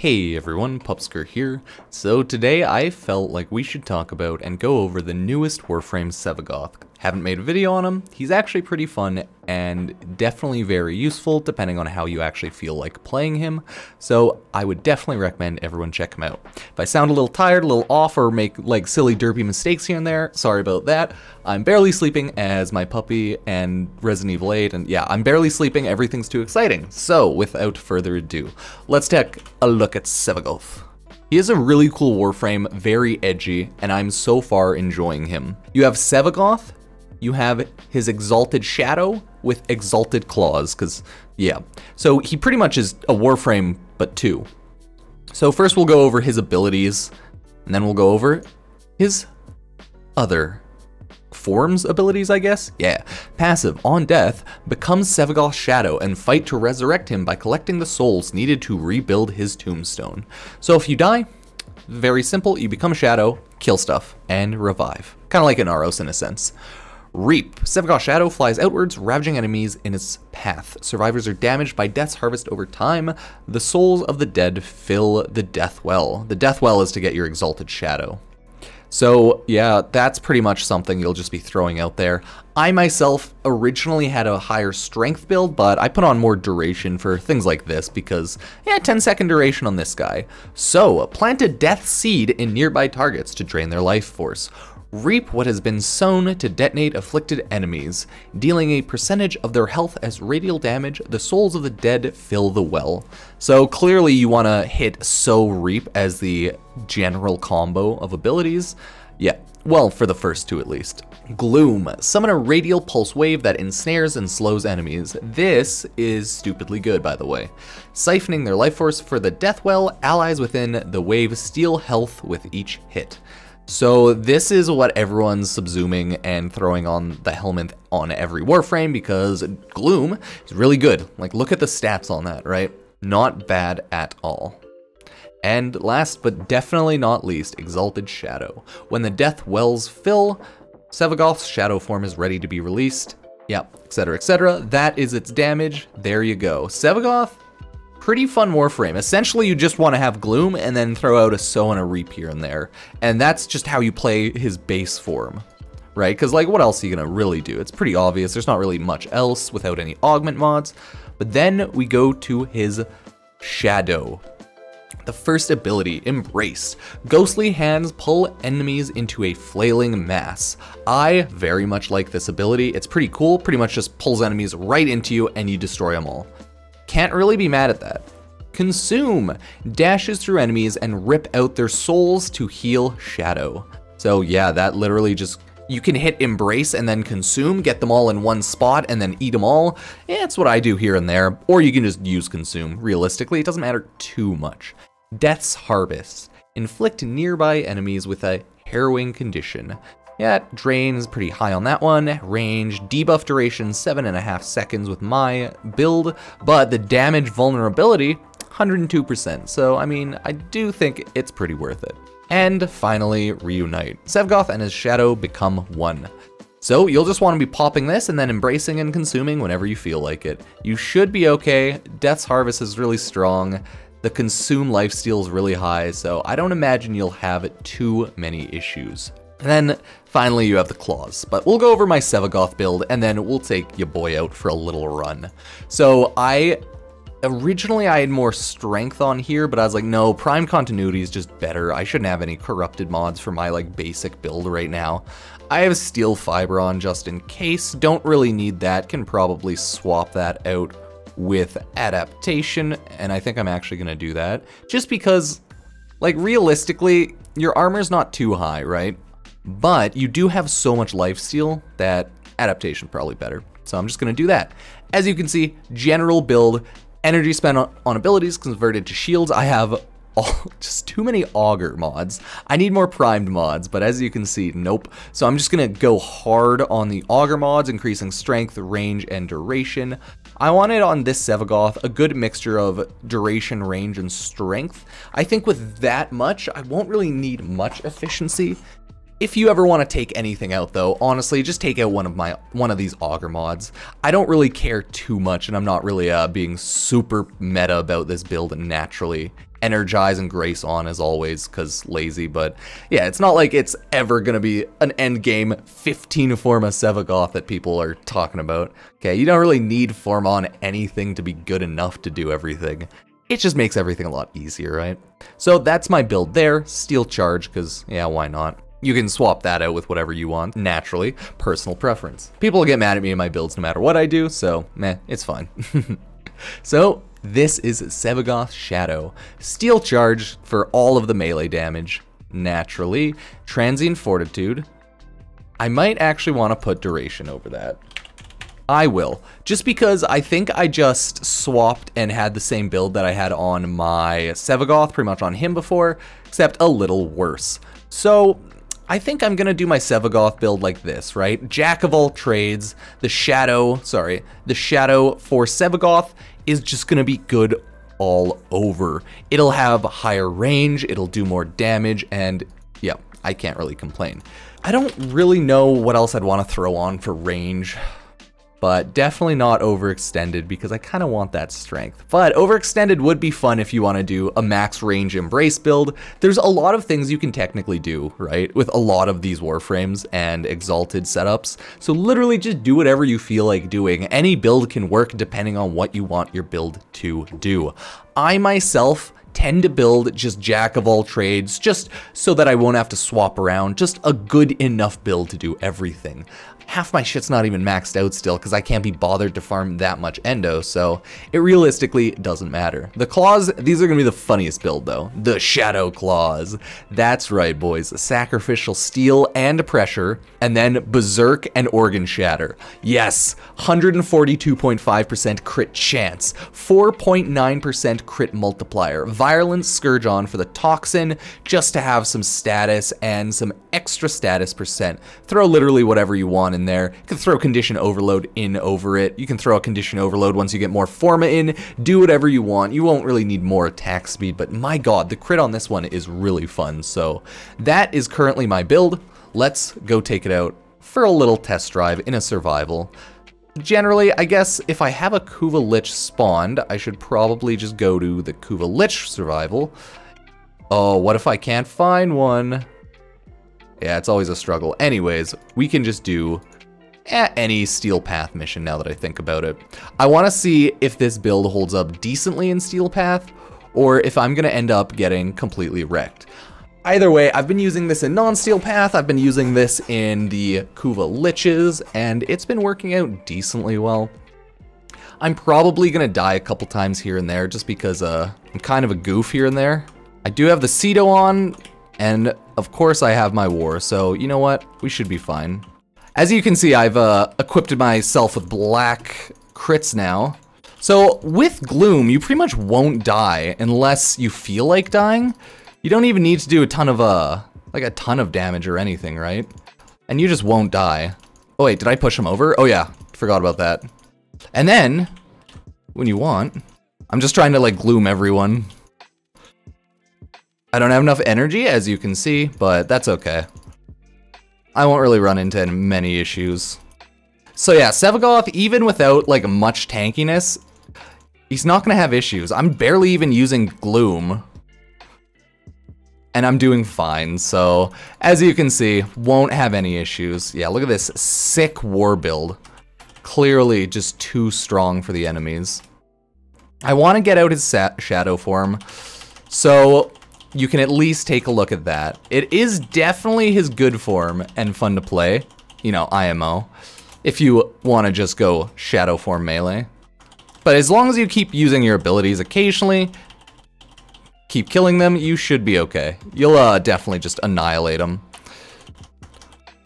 Hey everyone, Pupsker here. So today I felt like we should talk about and go over the newest Warframe Sevagoth. Haven't made a video on him, he's actually pretty fun and definitely very useful depending on how you actually feel like playing him, so I would definitely recommend everyone check him out. If I sound a little tired, a little off, or make like silly derpy mistakes here and there, sorry about that. I'm barely sleeping as my puppy and Resident Evil 8, and yeah, I'm barely sleeping, everything's too exciting. So without further ado, let's take a look at Sevagoth. He is a really cool Warframe, very edgy, and I'm so far enjoying him. You have Sevagoth, you have his Exalted Shadow with Exalted Claws, because, yeah. So he pretty much is a Warframe, but two. So first we'll go over his abilities, and then we'll go over his other forms abilities, I guess? Yeah. Passive, on death, becomes Sevagoth's shadow and fight to resurrect him by collecting the souls needed to rebuild his tombstone. So if you die, very simple, you become a shadow, kill stuff, and revive. Kind of like Inaros in a sense. Reap. Sevagoth's shadow flies outwards, ravaging enemies in its path. Survivors are damaged by Death's Harvest over time. The souls of the dead fill the Death Well. The Death Well is to get your Exalted Shadow. So yeah, that's pretty much something you'll just be throwing out there. I myself originally had a higher strength build, but I put on more duration for things like this because, yeah, 10 second duration on this guy. So, plant a death seed in nearby targets to drain their life force. Reap what has been sown to detonate afflicted enemies, dealing a percentage of their health as radial damage. The souls of the dead fill the well. So clearly you want to hit Sow Reap as the general combo of abilities. Yeah, well, for the first two at least. Gloom. Summon a radial pulse wave that ensnares and slows enemies. This is stupidly good, by the way. Siphoning their life force for the death well, allies within the wave steal health with each hit. So this is what everyone's subsuming and throwing on the helmet on every Warframe because Gloom is really good. Like look at the stats on that, right? Not bad at all. And last but definitely not least, Exalted Shadow. When the death wells fill, Sevagoth's shadow form is ready to be released. Yep, etc, etc. That is its damage. There you go. Sevagoth pretty fun Warframe. Essentially, you just want to have Gloom and then throw out a Sow and a Reap here and there. And that's just how you play his base form, right? Because, like, what else are you going to really do? It's pretty obvious. There's not really much else without any augment mods. But then we go to his Shadow. The first ability, Embrace. Ghostly hands pull enemies into a flailing mass. I very much like this ability. It's pretty cool, pretty much just pulls enemies right into you and you destroy them all. Can't really be mad at that. Consume dashes through enemies and rip out their souls to heal Shadow. So yeah, that literally just you can hit embrace and then consume, get them all in one spot and then eat them all. Yeah, that's what I do here and there. Or you can just use consume. Realistically, it doesn't matter too much. Death's Harvest. Inflict nearby enemies with a harrowing condition. Yeah, drains pretty high on that one. Range, debuff duration, seven and a half seconds with my build, but the damage vulnerability, 102%. So, I mean, I do think it's pretty worth it. And finally, Reunite. Sevagoth and his shadow become one. So you'll just want to be popping this and then embracing and consuming whenever you feel like it. You should be okay. Death's Harvest is really strong. The consume lifesteal is really high, so I don't imagine you'll have too many issues. Then finally you have the claws, but we'll go over my Sevagoth build and then we'll take your boy out for a little run. So I Originally, I had more strength on here, but I was like, no, Prime Continuity is just better. I shouldn't have any corrupted mods for my like basic build right now. I have Steel Fiber on just in case. Don't really need that. Can probably swap that out with Adaptation, and I think I'm actually to do that. Just because, like, realistically, your armor's not too high, right? But you do have so much lifesteal that adaptation probably better. So I'm just gonna do that. As you can see, general build, energy spent on, abilities converted to shields. I have all, just too many augur mods. I need more primed mods, but as you can see, nope. So I'm just gonna go hard on the augur mods, increasing strength, range, and duration. I wanted on this Sevagoth a good mixture of duration, range, and strength. I think with that much, I won't really need much efficiency if you ever want to take anything out though, honestly, just take out one of my one of these augur mods. I don't really care too much and I'm not really uh, being super meta about this build naturally Energize and Grace on as always, because lazy, but yeah, it's not like it's ever going to be an end game 15 Forma Sevagoth that people are talking about. Okay, you don't really need Forma on anything to be good enough to do everything. It just makes everything a lot easier, right? So that's my build there, Steel Charge, because yeah, why not? You can swap that out with whatever you want, naturally, personal preference. People get mad at me in my builds no matter what I do, so meh, it's fine. so this is Sevagoth Shadow. Steel Charge for all of the melee damage. Naturally, Transient Fortitude. I might actually want to put Duration over that. I will, just because I think I just swapped and had the same build that I had on my Sevagoth, pretty much on him before, except a little worse. So I think I'm gonna do my Sevagoth build like this, right? Jack of all trades, the Shadow, sorry, the Shadow for Sevagoth is just gonna be good all over. It'll have higher range, it'll do more damage, and yeah, I can't really complain. I don't really know what else I'd want to throw on for range but definitely not overextended because I kind of want that strength. But overextended would be fun if you want to do a max range embrace build. There's a lot of things you can technically do, right, with a lot of these warframes and exalted setups. So literally just do whatever you feel like doing. Any build can work depending on what you want your build to do. I myself tend to build just jack of all trades, just so that I won't have to swap around, just a good enough build to do everything half my shit's not even maxed out still because I can't be bothered to farm that much endo, so it realistically doesn't matter. The claws, these are going to be the funniest build though. The Shadow Claws. That's right, boys. Sacrificial Steel and Pressure, and then Berserk and Organ Shatter. Yes, 142.5% crit chance, 4.9% crit multiplier, Virulence Scourge on for the Toxin, just to have some status and some extra status percent. Throw literally whatever you want in there. You can throw condition overload in over it. You can throw a condition overload once you get more forma in. Do whatever you want. You won't really need more attack speed, but my god, the crit on this one is really fun. So that is currently my build. Let's go take it out for a little test drive in a survival. Generally, I guess if I have a Kuva Lich spawned, I should probably just go to the Kuva Lich survival. Oh, what if I can't find one? Yeah, it's always a struggle. Anyways, we can just do any Steel Path mission now that I think about it. I want to see if this build holds up decently in Steel Path, or if I'm going to end up getting completely wrecked. Either way, I've been using this in non-steel path, I've been using this in the Kuva Liches, and it's been working out decently well. I'm probably gonna die a couple times here and there just because uh, I'm kind of a goof here and there. I do have the Cedo on, and of course I have my war, so you know what? We should be fine. As you can see, I've uh, equipped myself with black crits now. So with Gloom, you pretty much won't die unless you feel like dying. You don't even need to do a ton of, uh, like a ton of damage or anything, right? And you just won't die. Oh wait, did I push him over? Oh yeah, forgot about that. And then, when you want, I'm just trying to like gloom everyone. I don't have enough energy, as you can see, but that's okay. I won't really run into many issues. So yeah, Sevagoth, even without like much tankiness, he's not gonna have issues. I'm barely even using Gloom. And I'm doing fine, so as you can see, won't have any issues. Yeah, look at this sick war build. Clearly just too strong for the enemies. I want to get out his shadow form, so you can at least take a look at that. It is definitely his good form and fun to play, you know, IMO, if you want to just go shadow form melee. But as long as you keep using your abilities occasionally, keep killing them, you should be okay. You'll uh, definitely just annihilate them.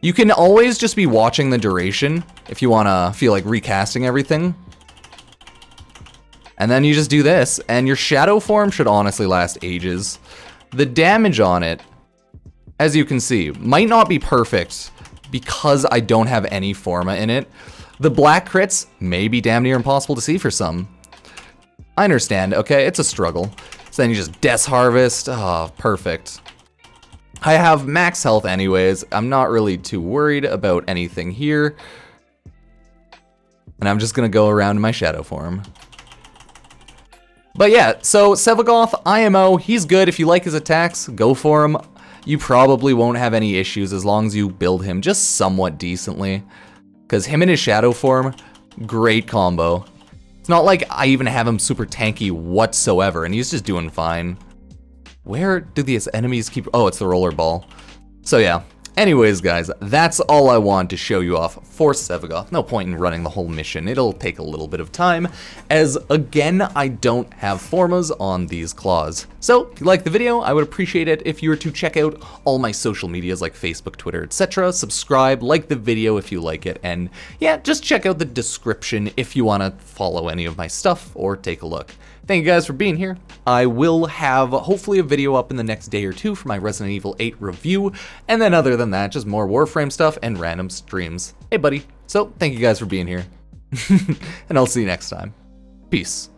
You can always just be watching the duration if you want to feel like recasting everything. And then you just do this, and your shadow form should honestly last ages. The damage on it, as you can see, might not be perfect because I don't have any Forma in it. The black crits may be damn near impossible to see for some. I understand, okay, it's a struggle. So then you just Death Harvest, oh, perfect. I have max health anyways, I'm not really too worried about anything here. And I'm just gonna go around in my shadow form. But yeah, so Sevagoth, IMO, he's good. If you like his attacks, go for him. You probably won't have any issues as long as you build him just somewhat decently. Because him in his shadow form, great combo. It's not like I even have him super tanky whatsoever, and he's just doing fine. Where do these enemies keep... Oh, it's the roller ball. So yeah, Anyways, guys, that's all I want to show you off for Sevagoth. No point in running the whole mission. It'll take a little bit of time, as again, I don't have formas on these claws. So, if you like the video, I would appreciate it if you were to check out all my social medias like Facebook, Twitter, etc. Subscribe, like the video if you like it, and yeah, just check out the description if you want to follow any of my stuff or take a look. Thank you guys for being here. I will have hopefully a video up in the next day or two for my Resident Evil 8 review, and then other than that, just more Warframe stuff and random streams. Hey buddy, so thank you guys for being here, and I'll see you next time. Peace.